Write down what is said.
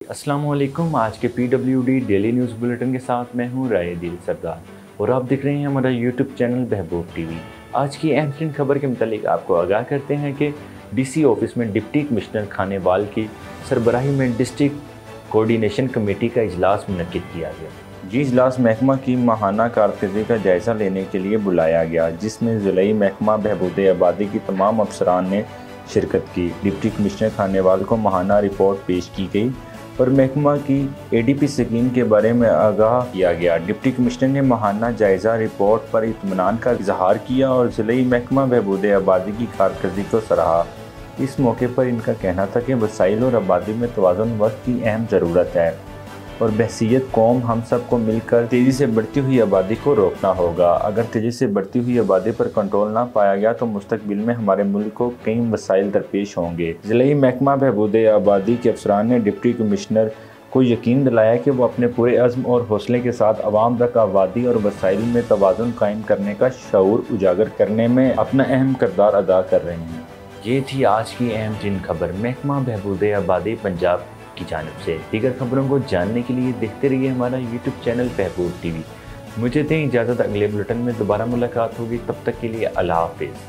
असलम आज के P W D daily news bulletin के साथ मैं हूँ राय दिल सरदार। और आप देख रहे हैं हमारा यूट्यूब चैनल बहबूब टीवी आज की अहम खबर के मतलब आपको आगाह करते हैं कि डीसी ऑफ़िस में डिप्टी कमिश्नर खानेवाल की सरबराही में डिस्ट्रिक्ट कोऑर्डिनेशन कमेटी का इजलास मुनद किया गया। जी इजलास महकमा की माहाना कारकर्दगी का जायज़ा लेने के लिए बुलाया गया, जिसमें ज़िले महकमा बहबूद आबादी की तमाम अफसरान ने शिरकत की। डिप्टी कमिश्नर खानेवाल को माहाना रिपोर्ट पेश की गई और महकमा की ए डी पी स्कीम के बारे में आगाह किया गया। डिप्टी कमिश्नर ने महाना जायजा रिपोर्ट पर इतमान का इजहार किया और ज़िले महकमा बहबूद आबादी की कारकर्दगी को सराहा। इस मौके पर इनका कहना था कि वसाइल और आबादी में तोज़ुन वक्त की अहम ज़रूरत है और बहसीत कौम हम सबको मिलकर तेज़ी से बढ़ती हुई आबादी को रोकना होगा। अगर तेज़ी से बढ़ती हुई आबादी पर कंट्रोल ना पाया गया तो मुस्तबिल में हमारे मुल्क को कई वसाइल दरपेश होंगे। ज़िले महकमा बहबूद आबादी के अफसरान ने डिप्टी कमिश्नर को यकीन दिलाया कि वो अपने पूरे अज़म और हौसले के साथ आवाम तक आबादी और वसाइल में तोज़ुन कायम करने का शूर उजागर करने में अपना अहम करदार अदा कर रहे हैं। ये थी आज की अहम जिन खबर। महकमा बहबूद आबादी पंजाब की जानब से। दीगर खबरों को जानने के लिए देखते रहिए हमारा यूट्यूब चैनल बहबूब टीवी। मुझे दें इजाज़त, अगले बुलेटिन में दोबारा मुलाकात होगी। तब तक के लिए अल्लाह हाफिज़।